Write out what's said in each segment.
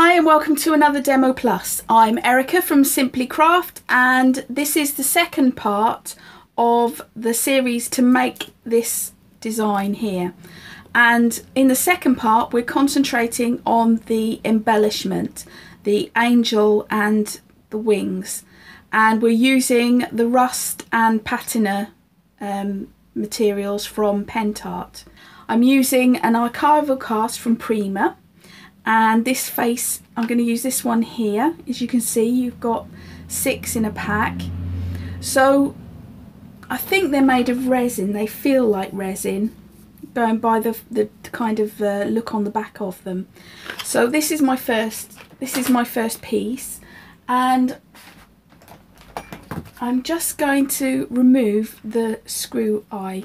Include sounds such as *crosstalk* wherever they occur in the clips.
Hi and welcome to another Demo Plus. I'm Erica from Simply Craft and this is the second part of the series to make this design here. And in the second part we're concentrating on the embellishment, the angel and the wings. And we're using the rust and patina um, materials from Pentart. I'm using an archival cast from Prima and this face I'm going to use this one here. As you can see you've got six in a pack. So I think they're made of resin. They feel like resin going by the, the kind of uh, look on the back of them. So this is my first this is my first piece. And I'm just going to remove the screw eye.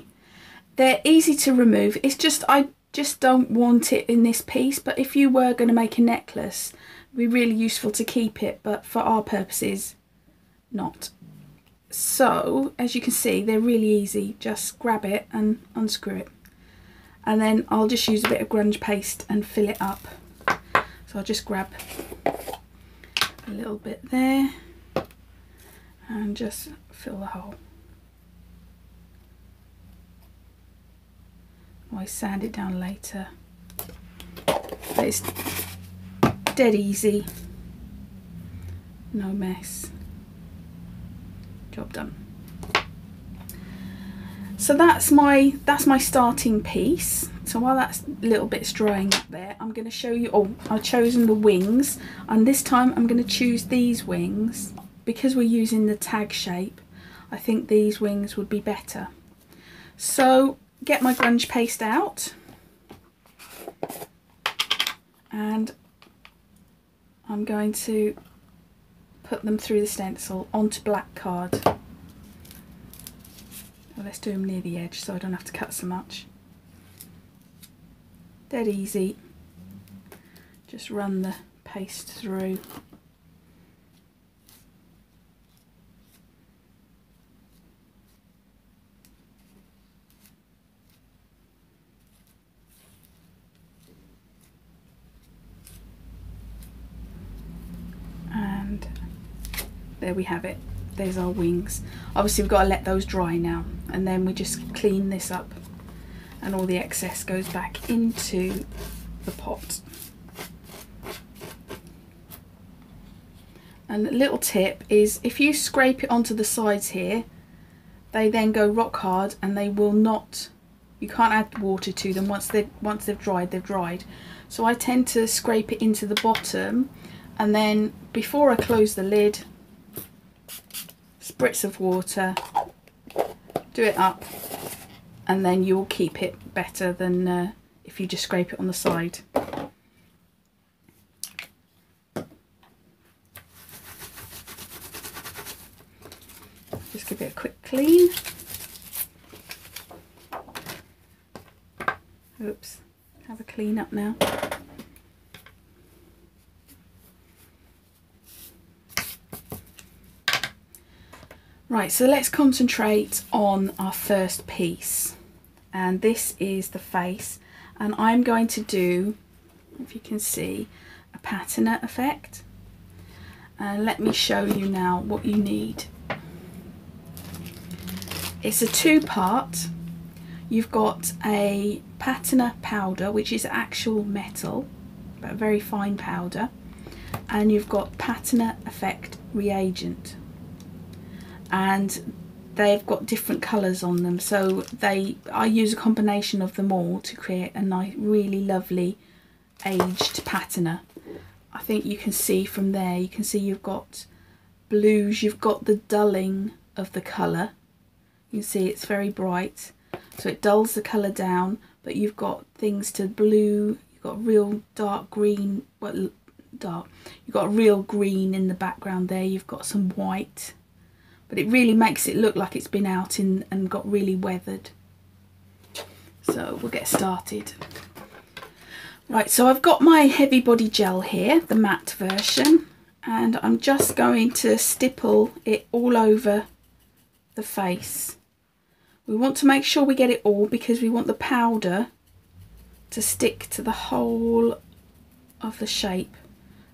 They're easy to remove. It's just I just don't want it in this piece but if you were going to make a necklace it'd be really useful to keep it but for our purposes not. So as you can see they're really easy. Just grab it and unscrew it. And then I'll just use a bit of grunge paste and fill it up. So I'll just grab a little bit there and just fill the hole I sand it down later. But it's dead easy. No mess. Job done. So that's my that's my starting piece. So while that's a little bit drying up there, I'm going to show you, oh, I've chosen the wings. And this time I'm going to choose these wings. Because we're using the tag shape, I think these wings would be better. So get my grunge paste out and I'm going to put them through the stencil onto black card. Well, let's do them near the edge so I don't have to cut so much. Dead easy. Just run the paste through. There we have it. There's our wings. Obviously we've got to let those dry now and then we just clean this up and all the excess goes back into the pot. And a little tip is if you scrape it onto the sides here they then go rock hard and they will not you can't add water to them. Once they once they've dried they've dried. So I tend to scrape it into the bottom and then before I close the lid spritz of water, do it up, and then you'll keep it better than uh, if you just scrape it on the side. Just give it a quick clean. Oops, have a clean up now. Right, so let's concentrate on our first piece. And this is the face. And I'm going to do, if you can see, a patina effect. And let me show you now what you need. It's a two-part. You've got a patina powder, which is actual metal, but a very fine powder. And you've got patina effect reagent and they've got different colours on them. So they I use a combination of them all to create a nice really lovely aged patina. I think you can see from there you can see you've got blues you've got the dulling of the colour. You can see it's very bright so it dulls the colour down but you've got things to blue you've got real dark green well dark you've got real green in the background there you've got some white but it really makes it look like it's been out in and got really weathered. So we'll get started. Right, so I've got my heavy body gel here, the matte version, and I'm just going to stipple it all over the face. We want to make sure we get it all because we want the powder to stick to the whole of the shape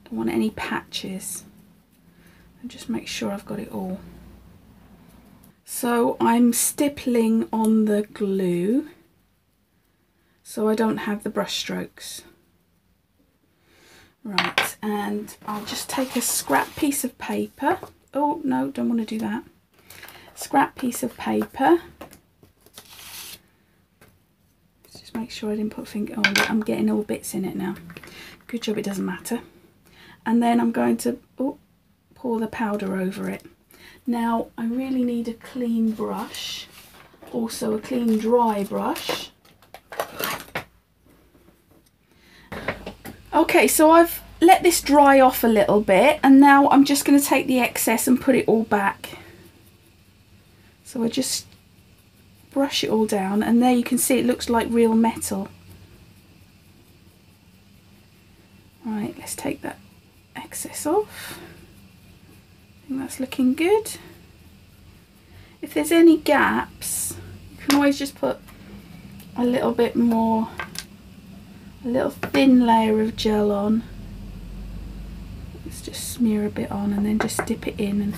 Don't want any patches. And just make sure I've got it all. So I'm stippling on the glue so I don't have the brush strokes. Right, and I'll just take a scrap piece of paper. Oh, no, don't want to do that. Scrap piece of paper. Let's just make sure I didn't put finger. Oh, I'm getting all bits in it now. Good job, it doesn't matter. And then I'm going to oh, pour the powder over it. Now, I really need a clean brush. Also a clean dry brush. Okay, so I've let this dry off a little bit and now I'm just going to take the excess and put it all back. So I just brush it all down and there you can see it looks like real metal. Right, let's take that excess off. Think that's looking good. If there's any gaps, you can always just put a little bit more, a little thin layer of gel on. Let's just smear a bit on and then just dip it in and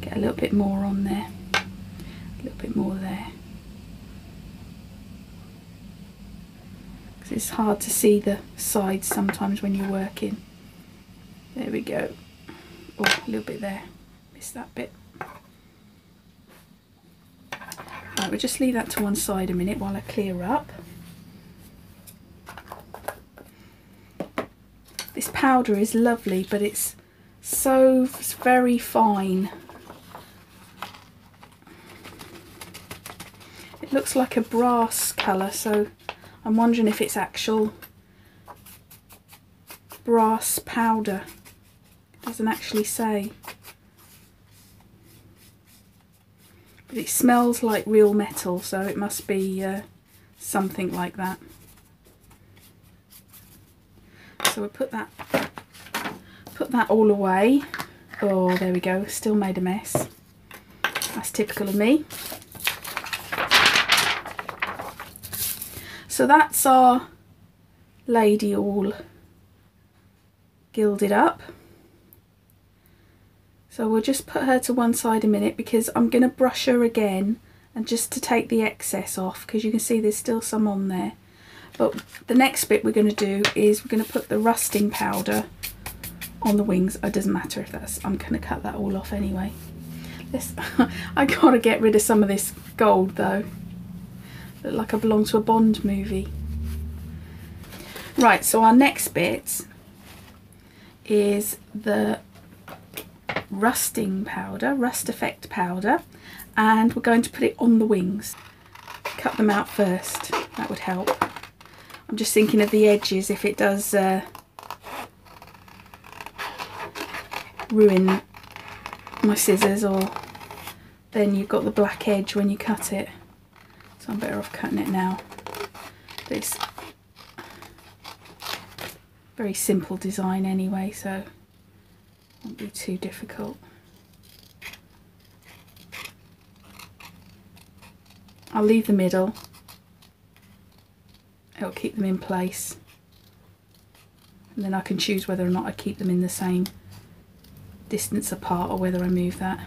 get a little bit more on there. A little bit more there. Because it's hard to see the sides sometimes when you're working. There we go. Oh, a little bit there. Missed that bit. Right, we'll just leave that to one side a minute while I clear up. This powder is lovely, but it's so very fine. It looks like a brass colour, so I'm wondering if it's actual brass powder. Doesn't actually say. But it smells like real metal, so it must be uh, something like that. So we put that put that all away. Oh, there we go. Still made a mess. That's typical of me. So that's our lady all gilded up. So we'll just put her to one side a minute because I'm going to brush her again and just to take the excess off because you can see there's still some on there. But the next bit we're going to do is we're going to put the rusting powder on the wings. It doesn't matter if that's, I'm going to cut that all off anyway. This, *laughs* I got to get rid of some of this gold though. Look like I belong to a Bond movie. Right, so our next bit is the rusting powder, rust effect powder, and we're going to put it on the wings. Cut them out first, that would help. I'm just thinking of the edges if it does uh, ruin my scissors or then you've got the black edge when you cut it. So I'm better off cutting it now. This very simple design anyway, so won't be too difficult. I'll leave the middle. It'll keep them in place. And then I can choose whether or not I keep them in the same distance apart or whether I move that.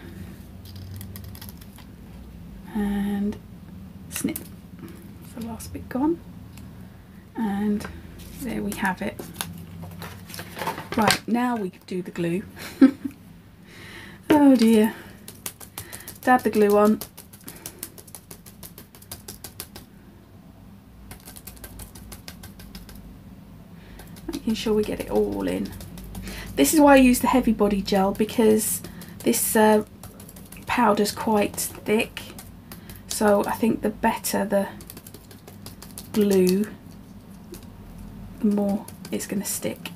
And snip. That's the last bit gone. And there we have it. Right, now we do the glue. Oh dear. Dab the glue on. Making sure we get it all in. This is why I use the heavy body gel because this uh, powder's quite thick. So I think the better the glue, the more it's going to stick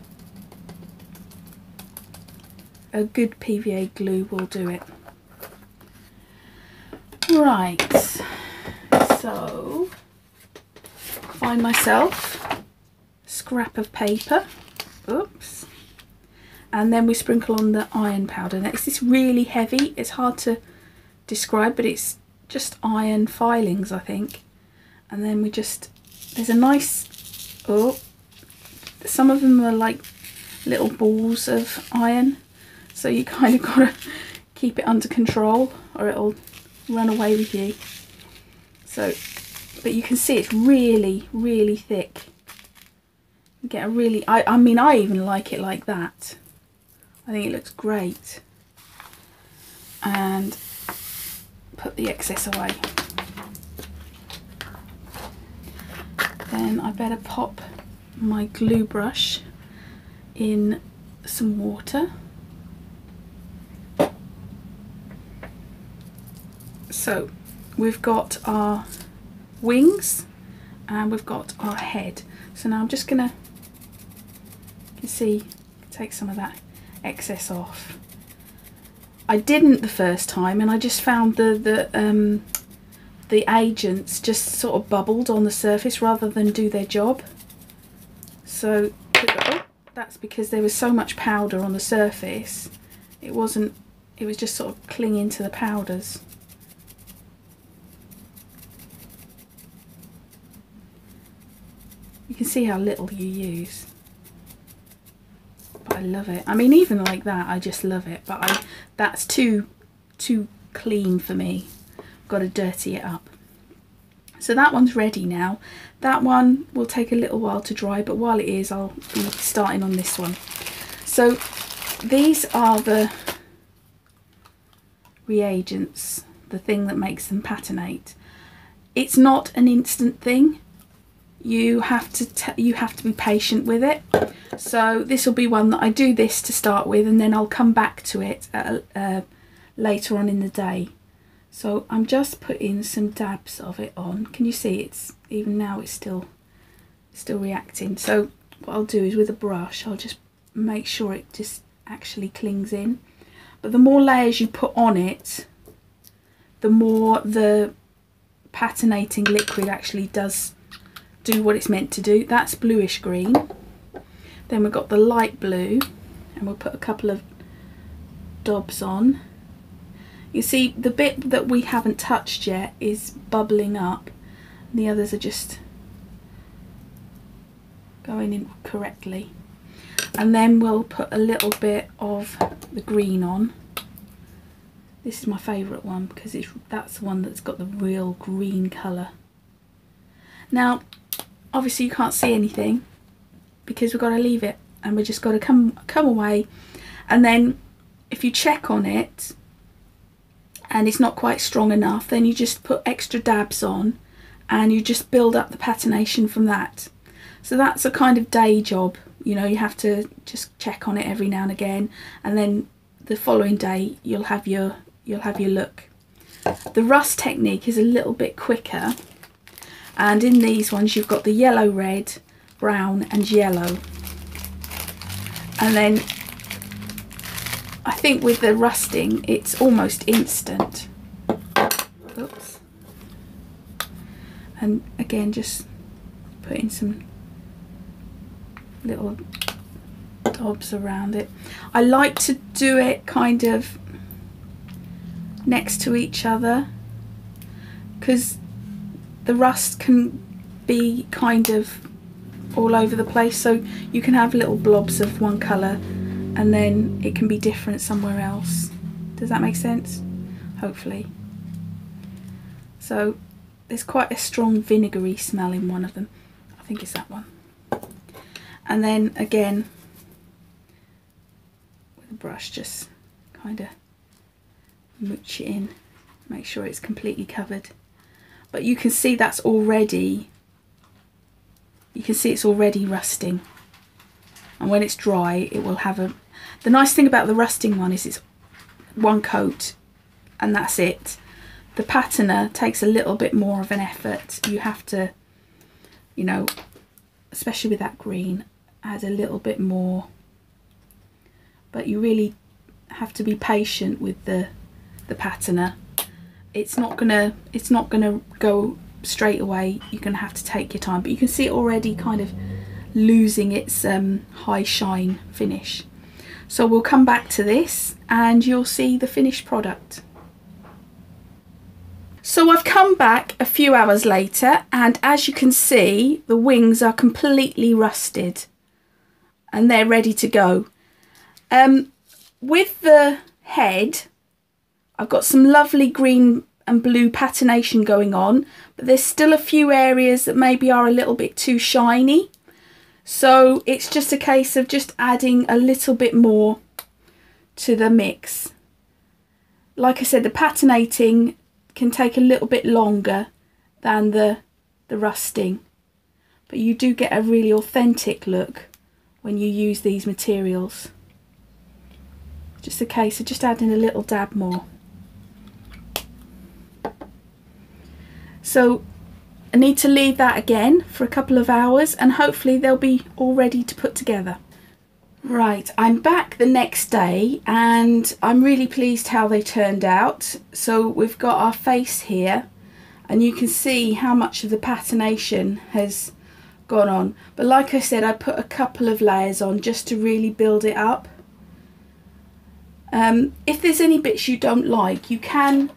a good PVA glue will do it. Right, so find myself a scrap of paper, oops, and then we sprinkle on the iron powder. Now this really heavy, it's hard to describe, but it's just iron filings I think. And then we just, there's a nice, oh, some of them are like little balls of iron. So you kind of got to keep it under control or it'll run away with you. So, but you can see it's really, really thick. You get a really, I, I mean, I even like it like that. I think it looks great. And put the excess away. Then I better pop my glue brush in some water. So we've got our wings and we've got our head. So now I'm just gonna, you can see, take some of that excess off. I didn't the first time and I just found the, the, um, the agents just sort of bubbled on the surface rather than do their job. So oh, that's because there was so much powder on the surface. It wasn't, it was just sort of clinging to the powders. You can see how little you use. But I love it. I mean, even like that, I just love it. But I, that's too, too clean for me. Got to dirty it up. So that one's ready now. That one will take a little while to dry, but while it is, I'll be starting on this one. So these are the reagents, the thing that makes them patinate. It's not an instant thing you have to you have to be patient with it. So this will be one that I do this to start with and then I'll come back to it at, uh, later on in the day. So I'm just putting some dabs of it on. Can you see? It's even now it's still still reacting. So what I'll do is with a brush I'll just make sure it just actually clings in. But the more layers you put on it the more the patinating liquid actually does do what it's meant to do. That's bluish green. Then we've got the light blue and we'll put a couple of dobs on. You see the bit that we haven't touched yet is bubbling up. The others are just going in correctly. And then we'll put a little bit of the green on. This is my favourite one because it's that's the one that's got the real green colour. Now obviously you can't see anything because we've got to leave it and we just got to come come away. And then if you check on it and it's not quite strong enough then you just put extra dabs on and you just build up the patination from that. So that's a kind of day job you know you have to just check on it every now and again. And then the following day you'll have your you'll have your look. The rust technique is a little bit quicker and in these ones you've got the yellow red brown and yellow. And then I think with the rusting it's almost instant. Oops. And again just putting some little dobs around it. I like to do it kind of next to each other because the rust can be kind of all over the place so you can have little blobs of one colour and then it can be different somewhere else. Does that make sense? Hopefully. So there's quite a strong vinegary smell in one of them. I think it's that one. And then again with a brush just kind of mooch it in, make sure it's completely covered but you can see that's already you can see it's already rusting. And when it's dry it will have a the nice thing about the rusting one is it's one coat and that's it. The patina takes a little bit more of an effort. You have to you know especially with that green add a little bit more. But you really have to be patient with the the patina it's not gonna it's not gonna go straight away. You're gonna have to take your time but you can see it already kind of losing its um, high shine finish. So we'll come back to this and you'll see the finished product. So I've come back a few hours later and as you can see the wings are completely rusted and they're ready to go. Um, with the head, I've got some lovely green and blue patination going on, but there's still a few areas that maybe are a little bit too shiny. So it's just a case of just adding a little bit more to the mix. Like I said, the patinating can take a little bit longer than the, the rusting, but you do get a really authentic look when you use these materials. Just a case of just adding a little dab more. So I need to leave that again for a couple of hours and hopefully they'll be all ready to put together. Right, I'm back the next day and I'm really pleased how they turned out. So we've got our face here and you can see how much of the patination has gone on. But like I said, I put a couple of layers on just to really build it up. Um, if there's any bits you don't like, you can,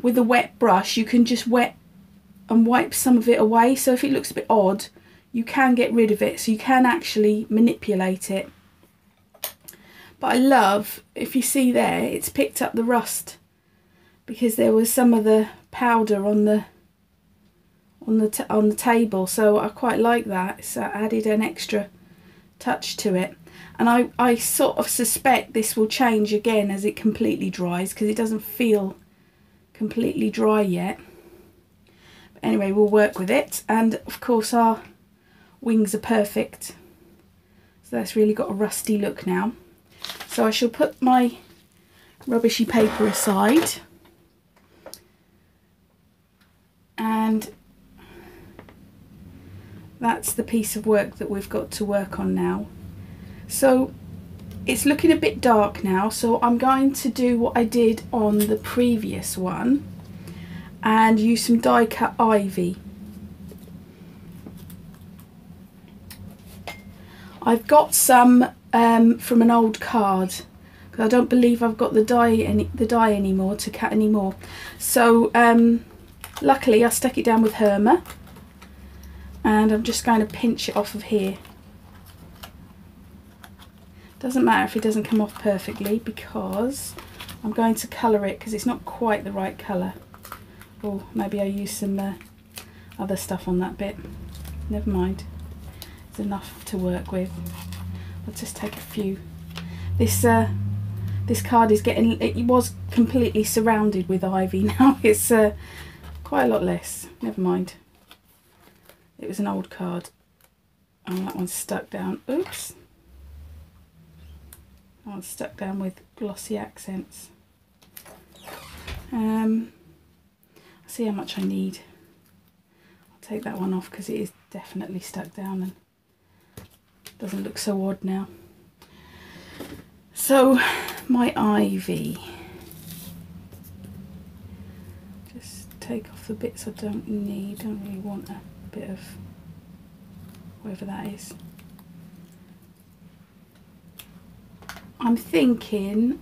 with a wet brush, you can just wet and wipe some of it away. So if it looks a bit odd, you can get rid of it. So you can actually manipulate it. But I love, if you see there, it's picked up the rust because there was some of the powder on the on the on the table. So I quite like that. So I uh, added an extra touch to it. And I, I sort of suspect this will change again as it completely dries because it doesn't feel completely dry yet. Anyway, we'll work with it. And of course our wings are perfect. So that's really got a rusty look now. So I shall put my rubbishy paper aside and that's the piece of work that we've got to work on now. So it's looking a bit dark now so I'm going to do what I did on the previous one and use some die cut ivy. I've got some um, from an old card because I don't believe I've got the die any the die anymore to cut anymore. So um, luckily I stuck it down with Herma and I'm just going to pinch it off of here. Doesn't matter if it doesn't come off perfectly because I'm going to colour it because it's not quite the right colour. Or maybe I use some uh, other stuff on that bit. Never mind. It's enough to work with. I'll just take a few. This uh, this card is getting, it was completely surrounded with ivy. *laughs* Now it's uh, quite a lot less. Never mind. It was an old card. And that one's stuck down. Oops. That one's stuck down with glossy accents. Um, see how much I need. I'll take that one off because it is definitely stuck down and doesn't look so odd now. So my ivy. Just take off the bits I don't need. I Don't really want a bit of whatever that is. I'm thinking,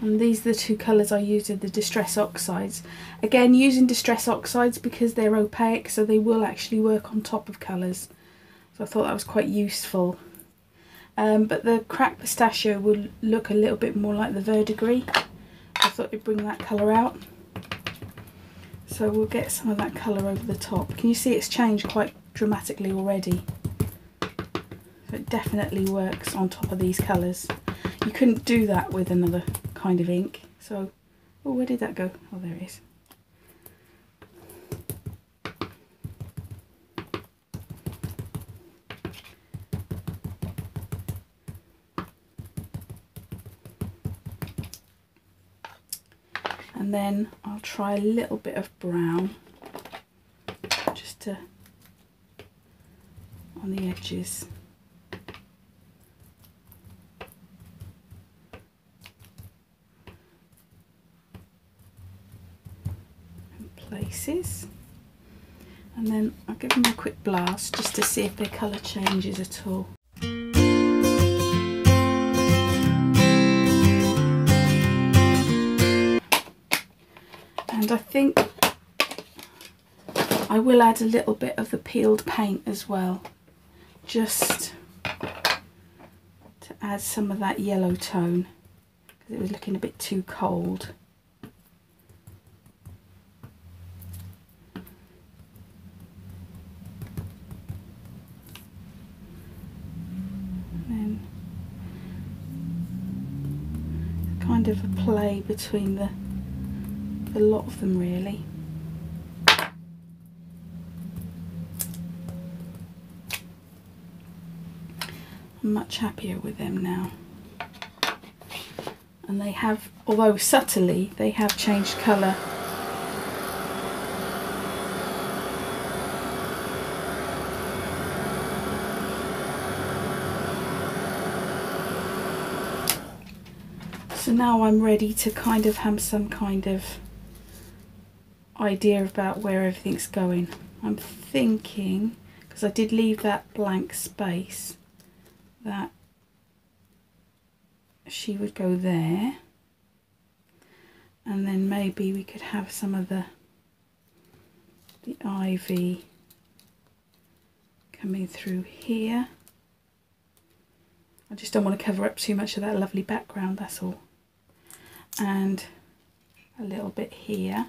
and these are the two colours I used in the Distress Oxides. Again, using Distress Oxides because they're opaque, so they will actually work on top of colours. So I thought that was quite useful. Um, but the cracked pistachio will look a little bit more like the verdigris. I thought it'd bring that colour out. So we'll get some of that colour over the top. Can you see it's changed quite dramatically already? So it definitely works on top of these colours. You couldn't do that with another kind of ink. So, oh, where did that go? Oh, there it is. and then I'll try a little bit of brown just to on the edges and then I'll give them a quick blast just to see if their colour changes at all and I think I will add a little bit of the peeled paint as well just to add some of that yellow tone because it was looking a bit too cold. And then kind of a play between the a lot of them really. I'm much happier with them now. And they have, although subtly, they have changed colour. So now I'm ready to kind of have some kind of idea about where everything's going. I'm thinking, because I did leave that blank space, that she would go there. And then maybe we could have some of the the ivy coming through here. I just don't want to cover up too much of that lovely background that's all and a little bit here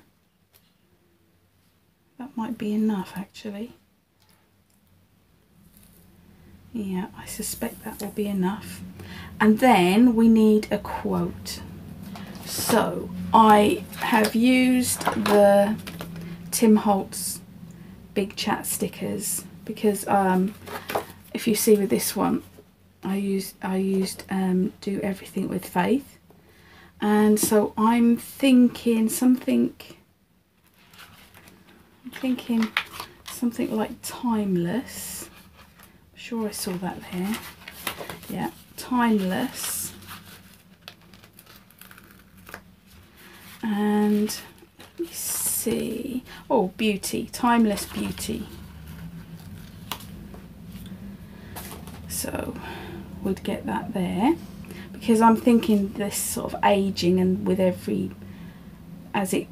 that might be enough actually yeah, I suspect that will be enough. And then we need a quote. So I have used the Tim Holtz Big Chat stickers because um, if you see with this one, I used I used um, do everything with faith, and so I'm thinking something. I'm thinking something like timeless I'm sure I saw that there. Yeah, timeless. And let me see. Oh, beauty, timeless beauty. So we'd get that there because I'm thinking this sort of aging and with every as it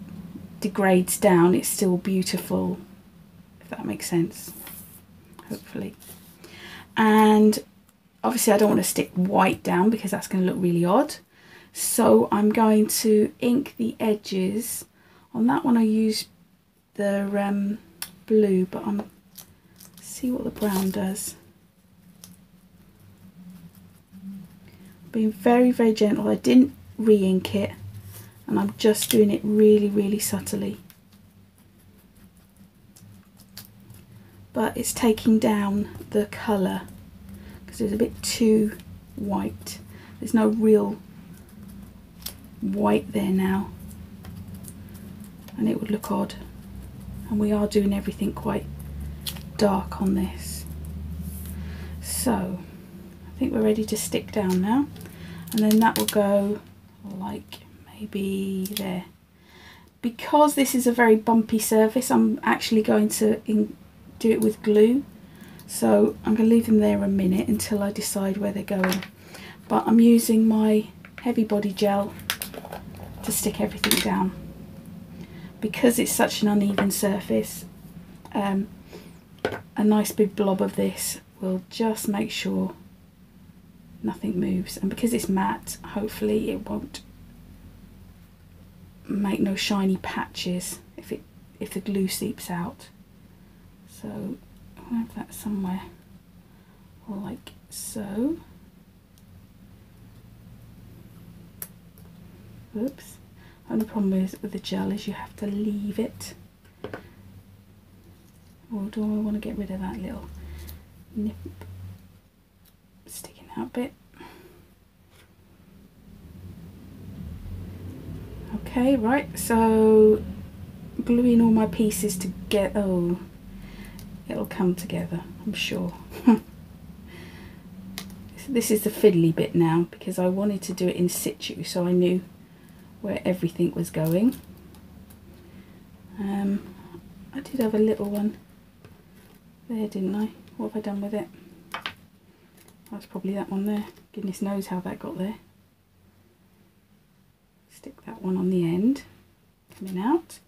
degrades down it's still beautiful if that makes sense. Hopefully. And obviously I don't want to stick white down because that's going to look really odd. So I'm going to ink the edges. On that one I use the um, blue but I'm see what the brown does being very very gentle. I didn't re-ink it and I'm just doing it really really subtly. But it's taking down the colour because it's a bit too white. There's no real white there now and it would look odd. And we are doing everything quite dark on this. So I think we're ready to stick down now and then that will go like maybe there because this is a very bumpy surface I'm actually going to do it with glue. So I'm going to leave them there a minute until I decide where they're going. But I'm using my heavy body gel to stick everything down. Because it's such an uneven surface, um, a nice big blob of this will just make sure nothing moves. And because it's matte, hopefully it won't make no shiny patches if it if the glue seeps out. So I'll have that somewhere like so. Oops. And the problem is with the gel is you have to leave it. Or do I want to get rid of that little nip out bit? Okay, right, so gluing all my pieces together. Oh, it'll come together I'm sure *laughs* this is the fiddly bit now because I wanted to do it in situ so I knew where everything was going um, I did have a little one there didn't I what have I done with it that's probably that one there. Goodness knows how that got there. Stick that one on the end. Coming out.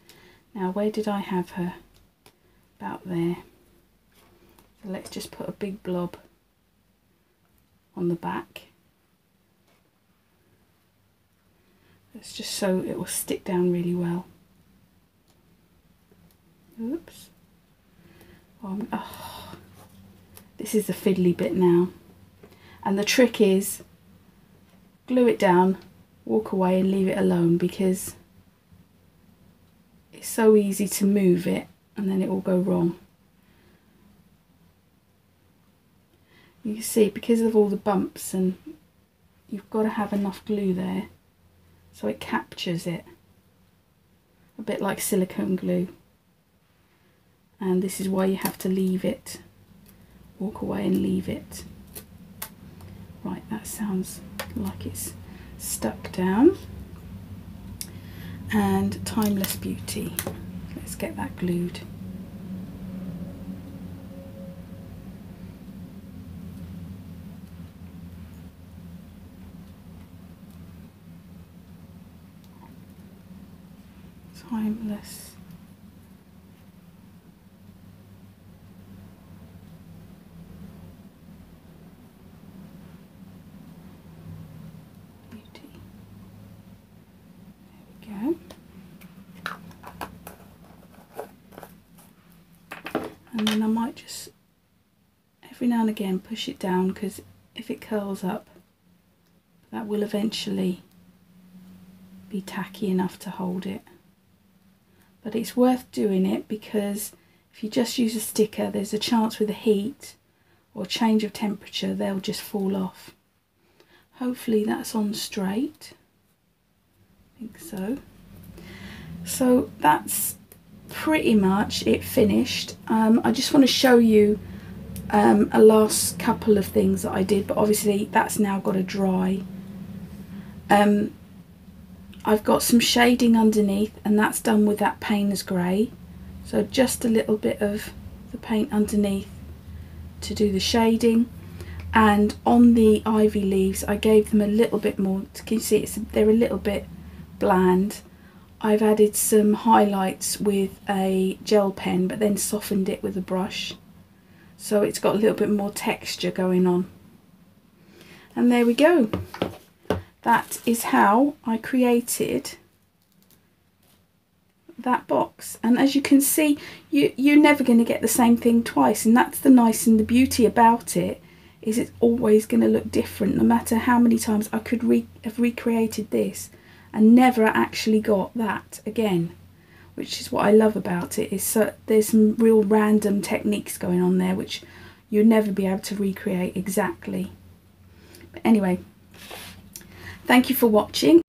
Now where did I have her? About there. So let's just put a big blob on the back. That's just so it will stick down really well. Oops. Oh, oh. This is the fiddly bit now. And the trick is glue it down, walk away and leave it alone because it's so easy to move it and then it will go wrong. You see because of all the bumps and you've got to have enough glue there so it captures it. A bit like silicone glue. And this is why you have to leave it. Walk away and leave it right that sounds like it's stuck down. And timeless beauty. Let's get that glued. Timeless beauty there we go and then I might just every now and again push it down because if it curls up that will eventually be tacky enough to hold it. But it's worth doing it because if you just use a sticker there's a chance with the heat or change of temperature they'll just fall off. Hopefully that's on straight. I think so. So that's pretty much it finished um, I just want to show you um, a last couple of things that I did but obviously that's now got to dry um, I've got some shading underneath and that's done with that Payne's Grey. So just a little bit of the paint underneath to do the shading. And on the ivy leaves, I gave them a little bit more, can you see it's, they're a little bit bland. I've added some highlights with a gel pen, but then softened it with a brush. So it's got a little bit more texture going on. And there we go that is how I created that box and as you can see you you're never going to get the same thing twice and that's the nice and the beauty about it is it's always going to look different no matter how many times I could re have recreated this and never actually got that again which is what I love about it is so there's some real random techniques going on there which you'll never be able to recreate exactly. But anyway Thank you for watching